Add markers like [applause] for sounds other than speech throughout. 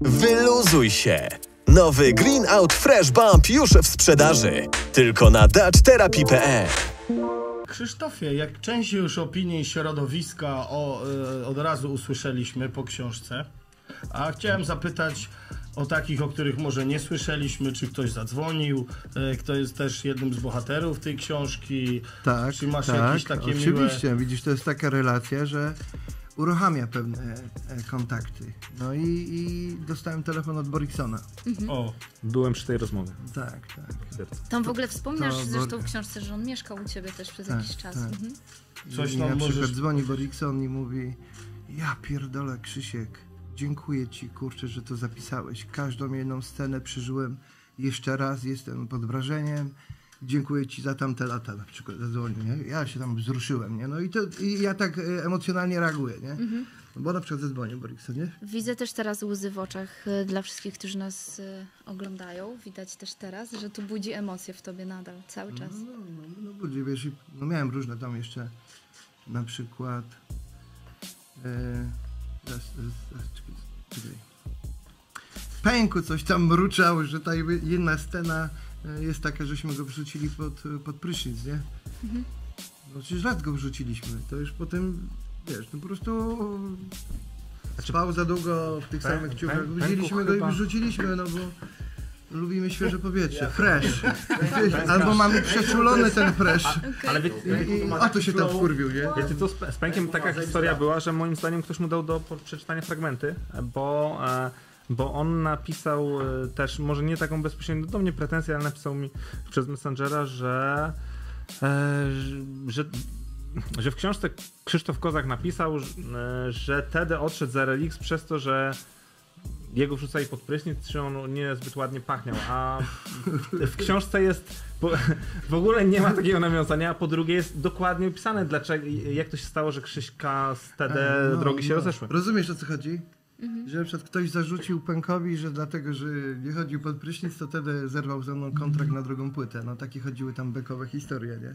Wyluzuj się! Nowy Green Out Fresh Bump już w sprzedaży. Tylko na dutchtherapy.pl Krzysztofie, jak część już opinii środowiska o, y, od razu usłyszeliśmy po książce, a chciałem zapytać o takich, o których może nie słyszeliśmy, czy ktoś zadzwonił, y, kto jest też jednym z bohaterów tej książki, Tak, czy masz tak, jakieś takie miłe... oczywiście. Widzisz, to jest taka relacja, że uruchamia pewne e, kontakty. No i, i dostałem telefon od Boriksona. O, Byłem przy tej rozmowie. Tak, tak. Tam w ogóle wspominasz to zresztą Borg- w książce, że on mieszkał u ciebie też przez Tak, jakiś czas. tak. Mhm. Coś I nam na przykład możesz- dzwoni Borikson i mówi ja pierdolę Krzysiek, dziękuję ci kurczę, że to zapisałeś. Każdą jedną scenę przeżyłem jeszcze raz, jestem pod wrażeniem. Dziękuję ci za tamte lata na przykład zadzwonił, nie? Ja się tam wzruszyłem, nie? No i, to, i ja tak e, emocjonalnie reaguję, nie? Mhm. Bo na przykład zadzwonił Borikson, nie? Widzę też teraz łzy w oczach y, dla wszystkich, którzy nas y, oglądają. Widać też teraz, że tu budzi emocje w tobie nadal, cały czas. No, no, no budzi, wiesz, no miałem różne tam jeszcze, na przykład, e, zaraz, zaraz, czekaj, czekaj. W Pęku coś tam mruczał, że ta jedna scena e, jest taka, żeśmy go wrzucili pod, pod prysznic, nie? No przecież raz go wrzuciliśmy, to już potem, wiesz, no po prostu spał za długo w tych Pę- samych ciuchach, wzięliśmy go i chyba- wyrzuciliśmy, no bo lubimy świeże powietrze, fresh. [laughs] Albo mamy przeczulony ten fresh. Ale wie, I, i o to się tam wkurwił, nie? wiecie co, z, Pękiem taka historia była, że moim zdaniem ktoś mu dał do przeczytania fragmenty, bo, e, bo on napisał e, też, może nie taką bezpośrednią do mnie pretensję, ale napisał mi przez Messengera, że e, że, że w książce Krzysztof Kozak napisał, że, e, Tedy odszedł z RLX przez to, że jego wrzucali pod prysznic, czy on niezbyt ładnie pachniał, a w książce jest w ogóle nie ma takiego nawiązania, a po drugie jest dokładnie opisane, dlaczego, jak to się stało, że Krzyśka z TD No, drogi się no. rozeszły. Rozumiesz o co chodzi? Że na przykład ktoś zarzucił Pękowi, że dlatego, że nie chodził pod prysznic, to wtedy zerwał ze mną kontrakt na drugą płytę. No takie chodziły tam bekowe historie, nie?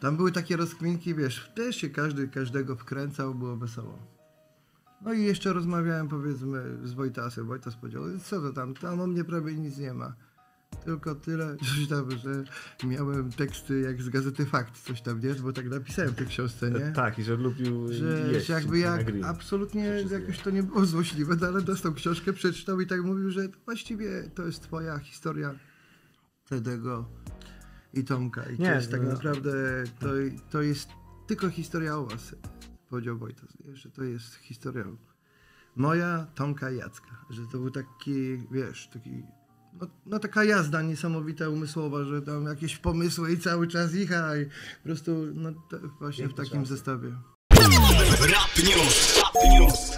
Tam były takie rozkminki, wiesz, też się każdy każdego wkręcał, było wesoło. No i jeszcze rozmawiałem powiedzmy z Wojtasem. Wojtas powiedział, co to tam, tam o mnie prawie nic nie ma. Tylko tyle, [laughs] że, tam, że miałem teksty jak z gazety Fakt, coś tam, nie? Bo tak napisałem w tej książce, nie? [laughs] Tak, i że lubił że, jeść że jakby jak absolutnie jakoś to nie było złośliwe, no ale dostał książkę, przeczytał i tak mówił, że właściwie to jest twoja historia Tedego i Tomka i Nie, to jest tak no. naprawdę, to, to jest tylko historia o was, powiedział Wojtas, nie? że to jest historia moja, Tomka i Jacka, że to był taki, wiesz, taki no, no taka jazda niesamowita, umysłowa, że tam jakieś pomysły i cały czas ich, a i po prostu no, to właśnie w takim zestawie. Rap News. Rap News.